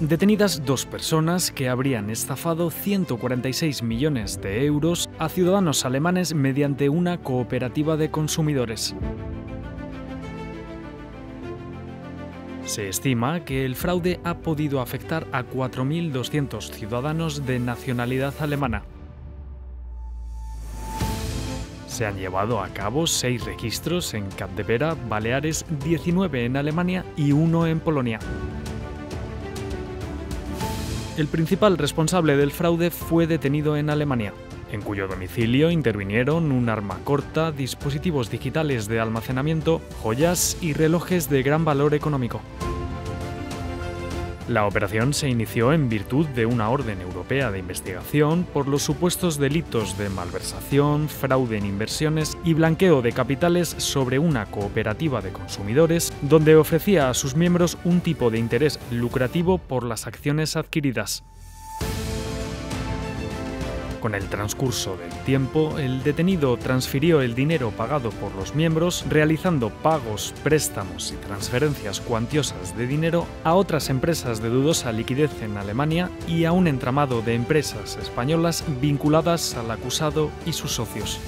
Detenidas dos personas que habrían estafado 146 millones de euros a ciudadanos alemanes mediante una cooperativa de consumidores. Se estima que el fraude ha podido afectar a 4.200 ciudadanos de nacionalidad alemana. Se han llevado a cabo seis registros en Capdevera, Baleares, 19 en Alemania y uno en Polonia. El principal responsable del fraude fue detenido en Alemania, en cuyo domicilio intervinieron un arma corta, dispositivos digitales de almacenamiento, joyas y relojes de gran valor económico. La operación se inició en virtud de una orden europea de investigación por los supuestos delitos de malversación, fraude en inversiones y blanqueo de capitales sobre una cooperativa de consumidores donde ofrecía a sus miembros un tipo de interés lucrativo por las acciones adquiridas. Con el transcurso del tiempo, el detenido transfirió el dinero pagado por los miembros, realizando pagos, préstamos y transferencias cuantiosas de dinero a otras empresas de dudosa liquidez en Alemania y a un entramado de empresas españolas vinculadas al acusado y sus socios.